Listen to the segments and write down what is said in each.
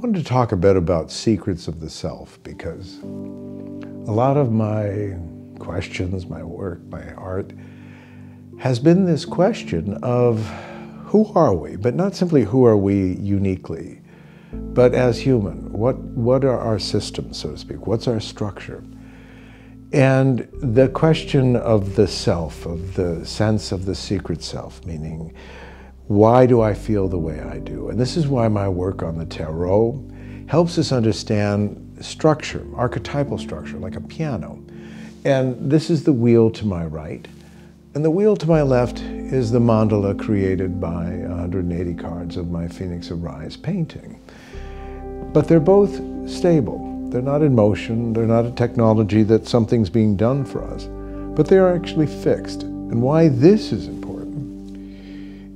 I wanted to talk a bit about secrets of the self because a lot of my questions, my work, my art has been this question of who are we, but not simply who are we uniquely, but as human. What, what are our systems, so to speak? What's our structure? And the question of the self, of the sense of the secret self, meaning why do I feel the way I do? And this is why my work on the tarot helps us understand structure, archetypal structure, like a piano. And this is the wheel to my right. And the wheel to my left is the mandala created by 180 cards of my Phoenix Arise painting. But they're both stable. They're not in motion. They're not a technology that something's being done for us. But they are actually fixed. And why this is important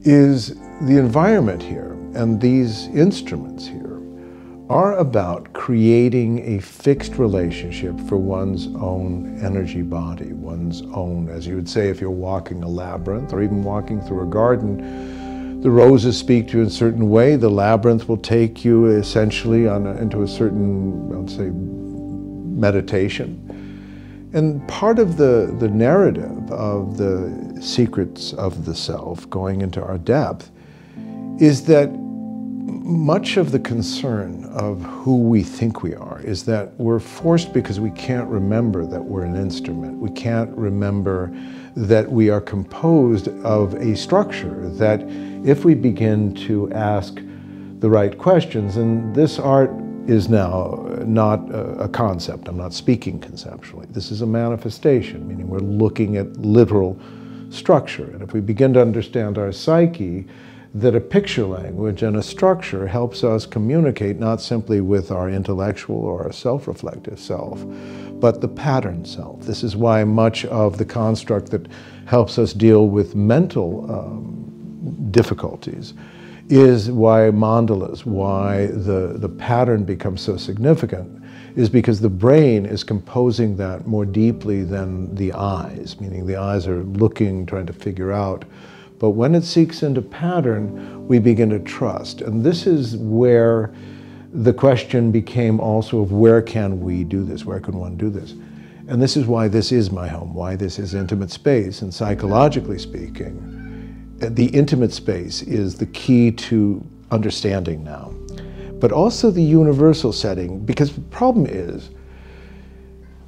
is the environment here and these instruments here are about creating a fixed relationship for one's own energy body, one's own, as you would say if you're walking a labyrinth or even walking through a garden, the roses speak to you in a certain way, the labyrinth will take you essentially on a, into a certain, let's say, meditation. And part of the, the narrative of the secrets of the self going into our depth is that much of the concern of who we think we are is that we're forced because we can't remember that we're an instrument. We can't remember that we are composed of a structure that if we begin to ask the right questions, and this art is now not a concept. I'm not speaking conceptually. This is a manifestation, meaning we're looking at literal structure. And if we begin to understand our psyche, that a picture language and a structure helps us communicate not simply with our intellectual or our self-reflective self, but the pattern self. This is why much of the construct that helps us deal with mental um, difficulties is why mandalas, why the, the pattern becomes so significant, is because the brain is composing that more deeply than the eyes, meaning the eyes are looking, trying to figure out. But when it seeks into pattern, we begin to trust. And this is where the question became also of where can we do this? Where can one do this? And this is why this is my home, why this is intimate space. And psychologically speaking, the intimate space is the key to understanding now, but also the universal setting, because the problem is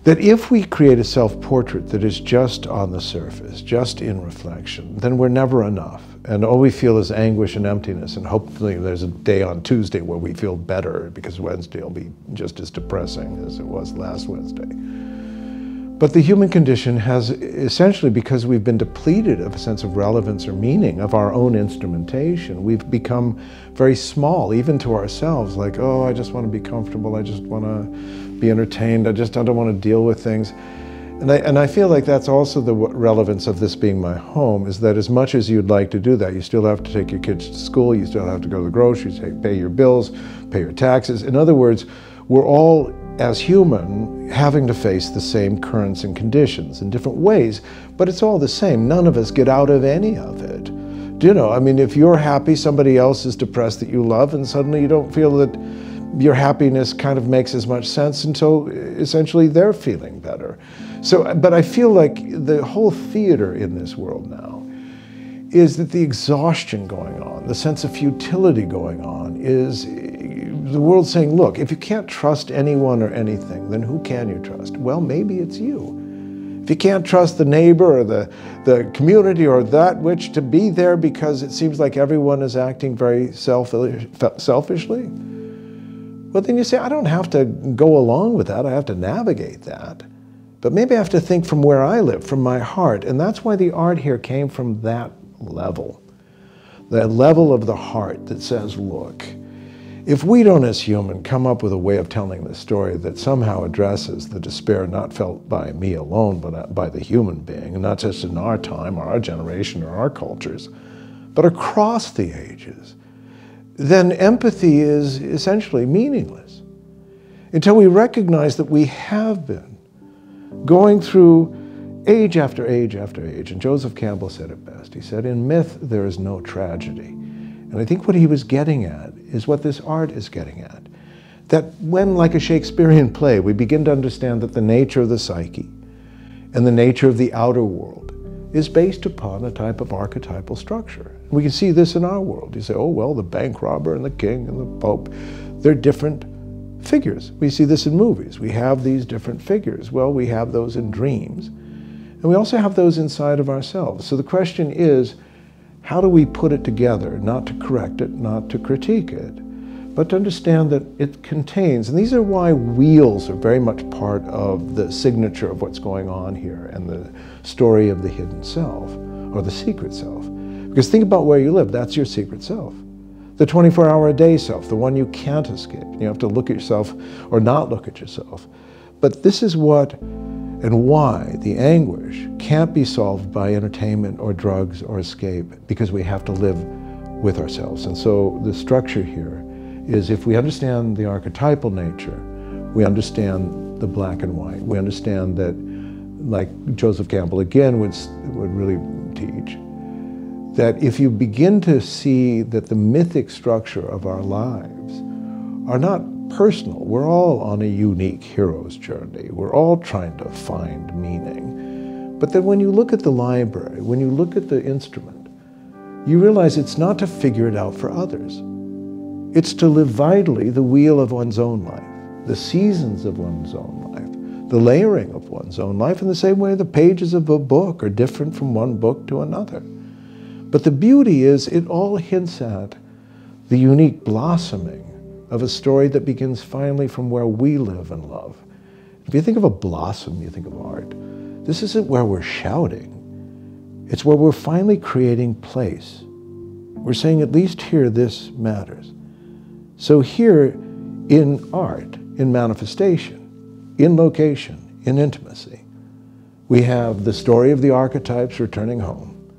that if we create a self-portrait that is just on the surface, just in reflection, then we're never enough. And all we feel is anguish and emptiness, and hopefully there's a day on Tuesday where we feel better, because Wednesday will be just as depressing as it was last Wednesday. But the human condition has essentially, because we've been depleted of a sense of relevance or meaning of our own instrumentation, we've become very small, even to ourselves, like, oh, I just want to be comfortable, I just want to be entertained, I just I don't want to deal with things. And I, and I feel like that's also the relevance of this being my home, is that as much as you'd like to do that, you still have to take your kids to school, you still have to go to the groceries, pay your bills, pay your taxes. In other words, we're all as human having to face the same currents and conditions in different ways, but it's all the same. None of us get out of any of it. Do you know, I mean, if you're happy, somebody else is depressed that you love, and suddenly you don't feel that your happiness kind of makes as much sense until uh, essentially they're feeling better. So, uh, but I feel like the whole theater in this world now is that the exhaustion going on, the sense of futility going on is the world saying, look, if you can't trust anyone or anything, then who can you trust? Well, maybe it's you. If you can't trust the neighbor or the, the community or that which to be there because it seems like everyone is acting very selfish, selfishly, well, then you say, I don't have to go along with that. I have to navigate that. But maybe I have to think from where I live, from my heart. And that's why the art here came from that level. That level of the heart that says, look, if we don't, as human, come up with a way of telling the story that somehow addresses the despair not felt by me alone, but uh, by the human being, and not just in our time or our generation or our cultures, but across the ages, then empathy is essentially meaningless until we recognize that we have been going through age after age after age. And Joseph Campbell said it best. He said, in myth, there is no tragedy. And I think what he was getting at is what this art is getting at. That when, like a Shakespearean play, we begin to understand that the nature of the psyche and the nature of the outer world is based upon a type of archetypal structure. We can see this in our world. You say, oh, well, the bank robber and the king and the pope, they're different figures. We see this in movies. We have these different figures. Well, we have those in dreams. And we also have those inside of ourselves. So the question is, how do we put it together, not to correct it, not to critique it, but to understand that it contains, and these are why wheels are very much part of the signature of what's going on here and the story of the hidden self or the secret self. Because think about where you live, that's your secret self. The 24 hour a day self, the one you can't escape. You have to look at yourself or not look at yourself. But this is what and why the anguish can't be solved by entertainment or drugs or escape because we have to live with ourselves. And so the structure here is if we understand the archetypal nature, we understand the black and white. We understand that, like Joseph Campbell again would, would really teach, that if you begin to see that the mythic structure of our lives are not personal, we're all on a unique hero's journey. We're all trying to find meaning. But then when you look at the library, when you look at the instrument, you realize it's not to figure it out for others. It's to live vitally the wheel of one's own life, the seasons of one's own life, the layering of one's own life in the same way the pages of a book are different from one book to another. But the beauty is it all hints at the unique blossoming of a story that begins finally from where we live and love. If you think of a blossom, you think of art. This isn't where we're shouting. It's where we're finally creating place. We're saying, at least here, this matters. So here in art, in manifestation, in location, in intimacy, we have the story of the archetypes returning home,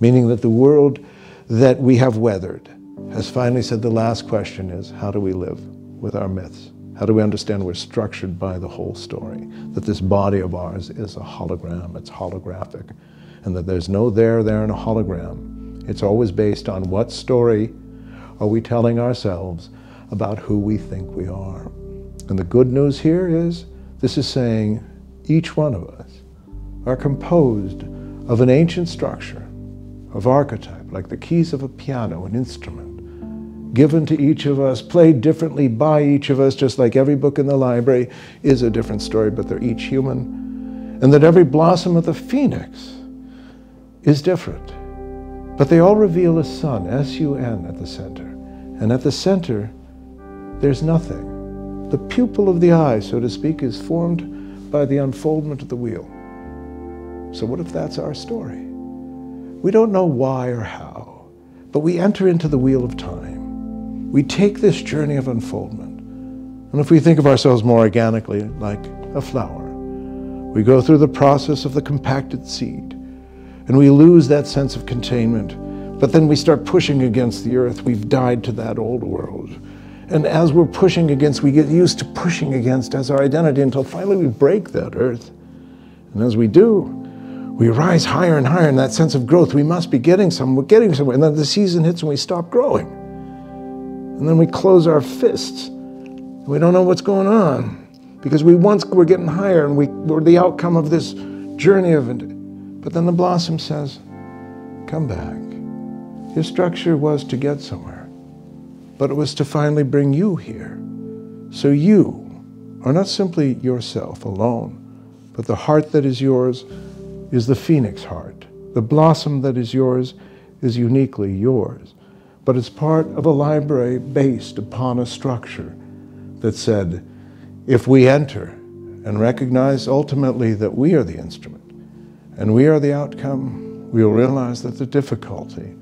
meaning that the world that we have weathered has finally said the last question is, how do we live with our myths? How do we understand we're structured by the whole story? That this body of ours is a hologram, it's holographic, and that there's no there, there in a hologram. It's always based on what story are we telling ourselves about who we think we are? And the good news here is this is saying each one of us are composed of an ancient structure, of archetype, like the keys of a piano, an instrument, given to each of us, played differently by each of us, just like every book in the library is a different story, but they're each human. And that every blossom of the phoenix is different. But they all reveal a sun, S-U-N, at the center. And at the center, there's nothing. The pupil of the eye, so to speak, is formed by the unfoldment of the wheel. So, what if that's our story? We don't know why or how, but we enter into the wheel of time. We take this journey of unfoldment. And if we think of ourselves more organically, like a flower, we go through the process of the compacted seed, and we lose that sense of containment but then we start pushing against the earth. We've died to that old world. And as we're pushing against, we get used to pushing against as our identity until finally we break that earth. And as we do, we rise higher and higher in that sense of growth. We must be getting somewhere, getting somewhere. And then the season hits and we stop growing. And then we close our fists. We don't know what's going on because we once were getting higher and we were the outcome of this journey of it. But then the blossom says, come back. His structure was to get somewhere, but it was to finally bring you here. So you are not simply yourself alone, but the heart that is yours is the phoenix heart. The blossom that is yours is uniquely yours, but it's part of a library based upon a structure that said, if we enter and recognize ultimately that we are the instrument and we are the outcome, we will realize that the difficulty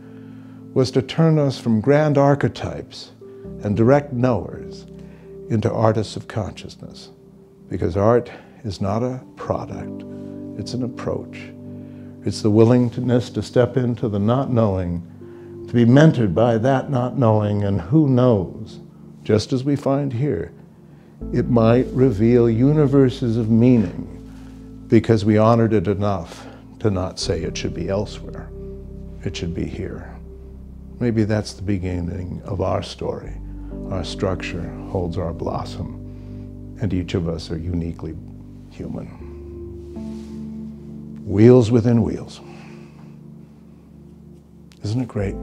was to turn us from grand archetypes and direct knowers into artists of consciousness. Because art is not a product, it's an approach. It's the willingness to step into the not knowing, to be mentored by that not knowing, and who knows, just as we find here, it might reveal universes of meaning because we honored it enough to not say it should be elsewhere. It should be here. Maybe that's the beginning of our story, our structure holds our blossom, and each of us are uniquely human. Wheels within wheels. Isn't it great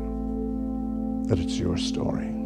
that it's your story?